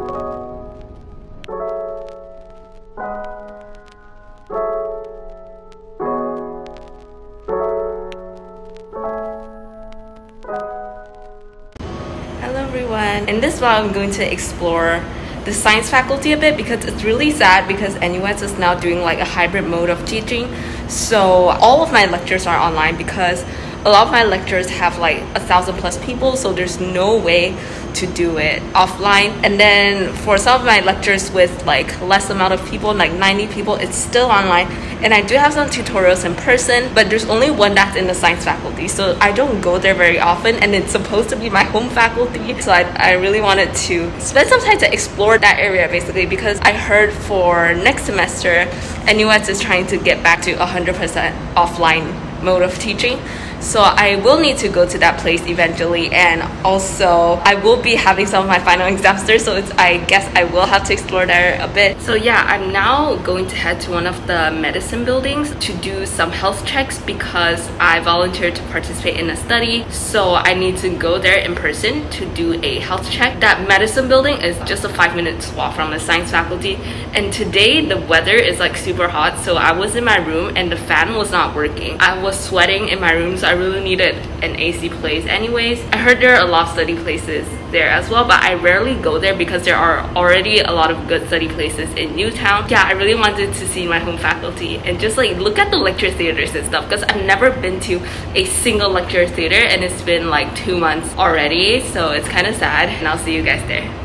Hello everyone. In this vlog, I'm going to explore the science faculty a bit because it's really sad because NUS is now doing like a hybrid mode of teaching. So all of my lectures are online because a lot of my lectures have like a thousand plus people so there's no way to do it offline. And then for some of my lectures with like less amount of people like 90 people it's still online. And i do have some tutorials in person but there's only one that's in the science faculty so i don't go there very often and it's supposed to be my home faculty. So i, I really wanted to spend some time to explore that area basically because i heard for next semester NUS is trying to get back to 100% offline mode of teaching so I will need to go to that place eventually, and also I will be having some of my final exams there. So it's I guess I will have to explore there a bit. So yeah, I'm now going to head to one of the medicine buildings to do some health checks because I volunteered to participate in a study. So I need to go there in person to do a health check. That medicine building is just a five minute walk from the science faculty. And today the weather is like super hot, so I was in my room and the fan was not working. I was sweating in my room, so I really needed an AC place anyways. I heard there are a lot of study places there as well, but I rarely go there because there are already a lot of good study places in Utown. Yeah, I really wanted to see my home faculty and just like look at the lecture theaters and stuff because I've never been to a single lecture theater and it's been like two months already, so it's kind of sad and I'll see you guys there.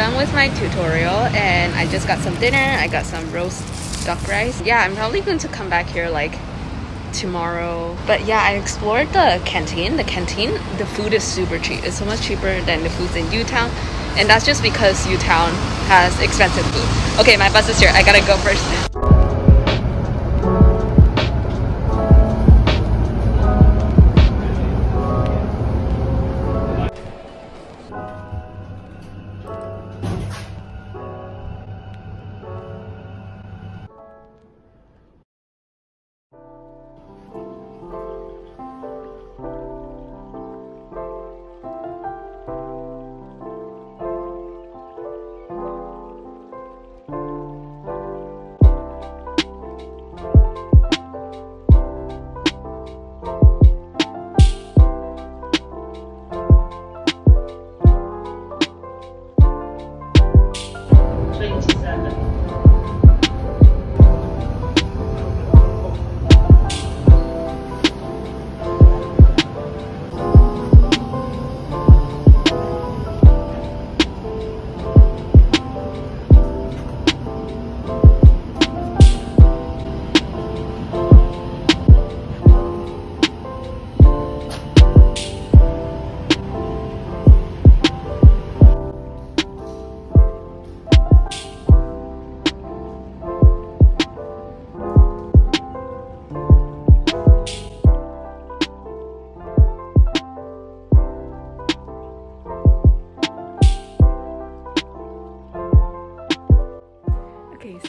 Done with my tutorial and I just got some dinner. I got some roast duck rice. Yeah, I'm probably going to come back here like tomorrow. But yeah, I explored the canteen. The canteen, the food is super cheap. It's so much cheaper than the foods in Utown. And that's just because Utown has expensive food. Okay, my bus is here. I gotta go first.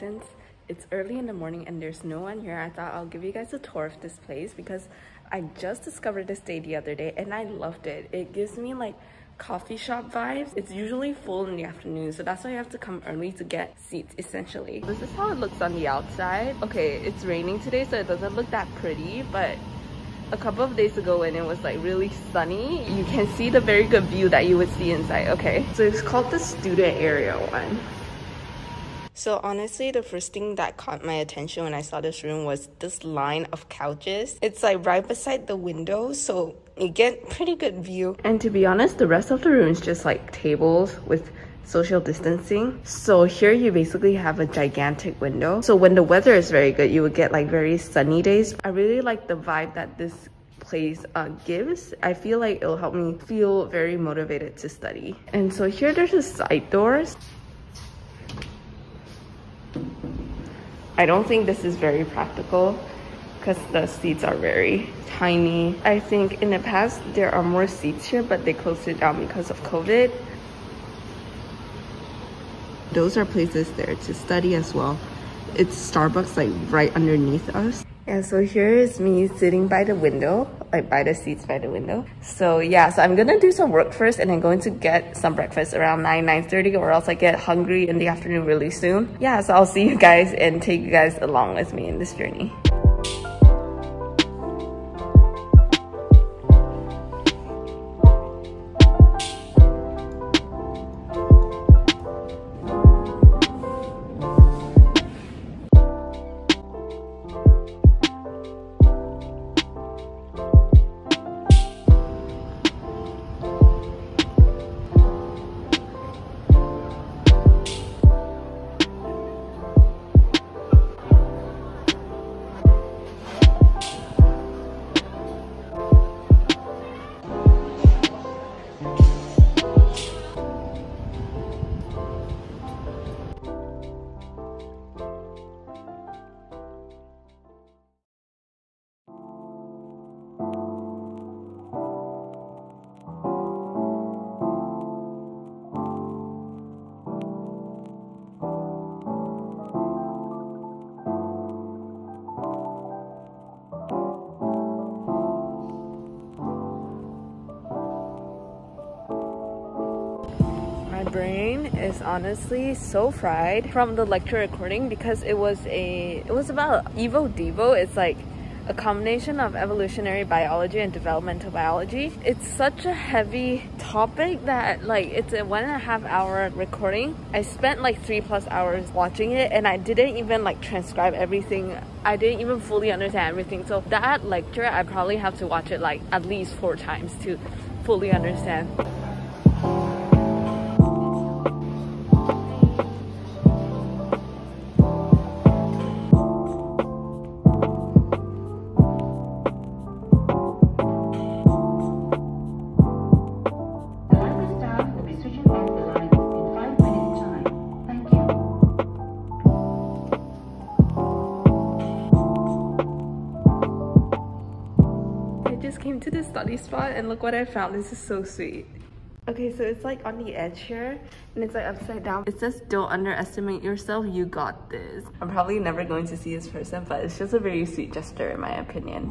Since it's early in the morning and there's no one here, I thought I'll give you guys a tour of this place because I just discovered this day the other day and I loved it. It gives me like coffee shop vibes. It's usually full in the afternoon, so that's why you have to come early to get seats essentially. This is how it looks on the outside. Okay, it's raining today, so it doesn't look that pretty, but a couple of days ago when it was like really sunny, you can see the very good view that you would see inside, okay? So it's called the student area one. So honestly, the first thing that caught my attention when I saw this room was this line of couches. It's like right beside the window, so you get pretty good view. And to be honest, the rest of the room is just like tables with social distancing. So here you basically have a gigantic window. So when the weather is very good, you would get like very sunny days. I really like the vibe that this place uh, gives. I feel like it'll help me feel very motivated to study. And so here there's a side doors. I don't think this is very practical because the seats are very tiny. I think in the past there are more seats here but they closed it down because of COVID. Those are places there to study as well. It's Starbucks like right underneath us. And so here is me sitting by the window, like by the seats by the window. So yeah, so I'm gonna do some work first and then going to get some breakfast around 9, 9.30 or else I get hungry in the afternoon really soon. Yeah, so I'll see you guys and take you guys along with me in this journey. Brain is honestly so fried from the lecture recording because it was a it was about Evo Devo. It's like a combination of evolutionary biology and developmental biology. It's such a heavy topic that like it's a one and a half hour recording. I spent like three plus hours watching it and I didn't even like transcribe everything. I didn't even fully understand everything. So that lecture I probably have to watch it like at least four times to fully understand. Study spot and look what I found. This is so sweet. Okay, so it's like on the edge here and it's like upside down. It says don't underestimate yourself, you got this. I'm probably never going to see this person, but it's just a very sweet gesture in my opinion.